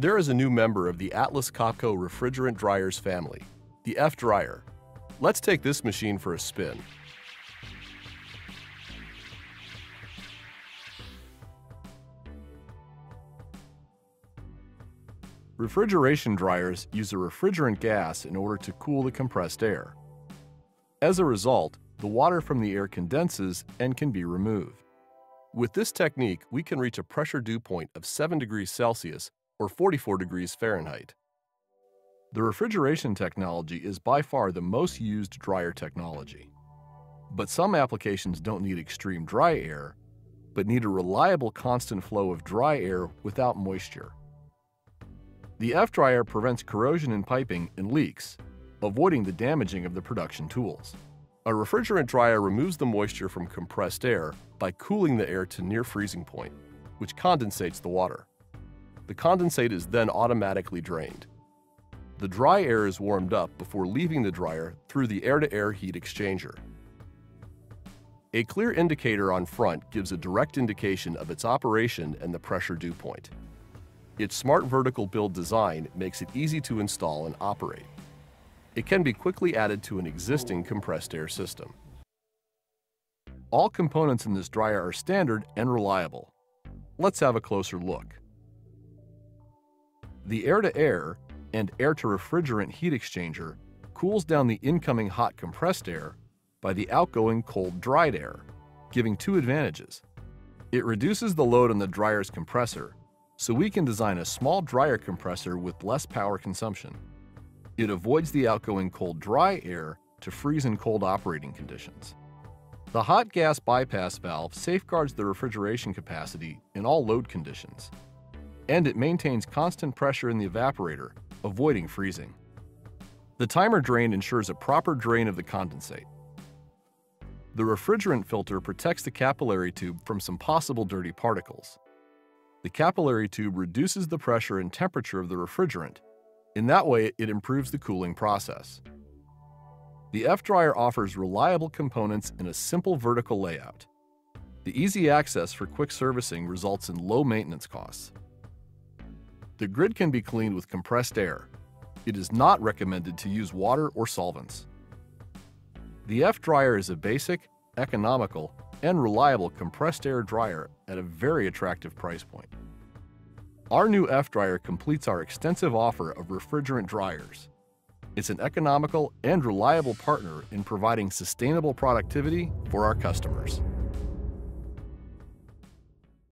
There is a new member of the Atlas Copco refrigerant dryers family, the F-Dryer. Let's take this machine for a spin. Refrigeration dryers use a refrigerant gas in order to cool the compressed air. As a result, the water from the air condenses and can be removed. With this technique, we can reach a pressure dew point of 7 degrees Celsius or 44 degrees Fahrenheit. The refrigeration technology is by far the most used dryer technology. But some applications don't need extreme dry air, but need a reliable constant flow of dry air without moisture. The F-dryer prevents corrosion in piping and leaks, avoiding the damaging of the production tools. A refrigerant dryer removes the moisture from compressed air by cooling the air to near freezing point, which condensates the water. The condensate is then automatically drained. The dry air is warmed up before leaving the dryer through the air-to-air -air heat exchanger. A clear indicator on front gives a direct indication of its operation and the pressure dew point. Its smart vertical build design makes it easy to install and operate. It can be quickly added to an existing compressed air system. All components in this dryer are standard and reliable. Let's have a closer look. The air-to-air -air and air-to-refrigerant heat exchanger cools down the incoming hot compressed air by the outgoing cold dried air, giving two advantages. It reduces the load on the dryer's compressor, so we can design a small dryer compressor with less power consumption. It avoids the outgoing cold dry air to freeze in cold operating conditions. The hot gas bypass valve safeguards the refrigeration capacity in all load conditions, and it maintains constant pressure in the evaporator, avoiding freezing. The timer drain ensures a proper drain of the condensate. The refrigerant filter protects the capillary tube from some possible dirty particles. The capillary tube reduces the pressure and temperature of the refrigerant. In that way, it improves the cooling process. The F-Dryer offers reliable components in a simple vertical layout. The easy access for quick servicing results in low maintenance costs. The grid can be cleaned with compressed air. It is not recommended to use water or solvents. The F-Dryer is a basic, economical, and reliable compressed air dryer at a very attractive price point. Our new F-Dryer completes our extensive offer of refrigerant dryers. It's an economical and reliable partner in providing sustainable productivity for our customers.